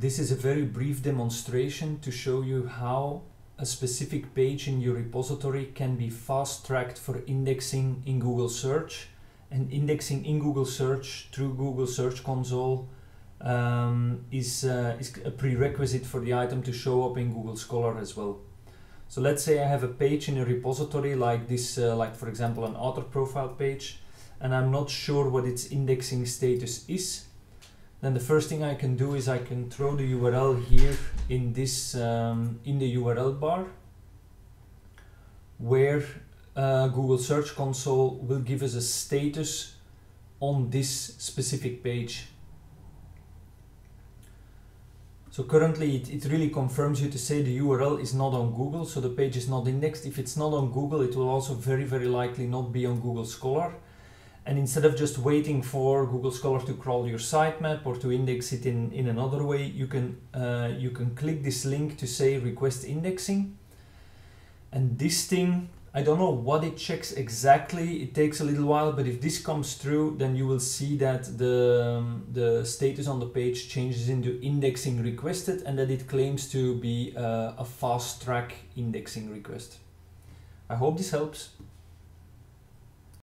This is a very brief demonstration to show you how a specific page in your repository can be fast-tracked for indexing in Google Search and indexing in Google Search through Google Search Console um, is, uh, is a prerequisite for the item to show up in Google Scholar as well. So let's say I have a page in a repository like this, uh, like for example an author profile page, and I'm not sure what its indexing status is. Then the first thing I can do is I can throw the URL here in this um, in the URL bar, where uh, Google Search Console will give us a status on this specific page. So currently it, it really confirms you to say the URL is not on Google, so the page is not indexed. If it's not on Google, it will also very, very likely not be on Google Scholar. And instead of just waiting for Google Scholar to crawl your sitemap or to index it in, in another way, you can, uh, you can click this link to say request indexing. And this thing I don't know what it checks exactly. It takes a little while, but if this comes through, then you will see that the, um, the status on the page changes into indexing requested and that it claims to be uh, a fast track indexing request. I hope this helps.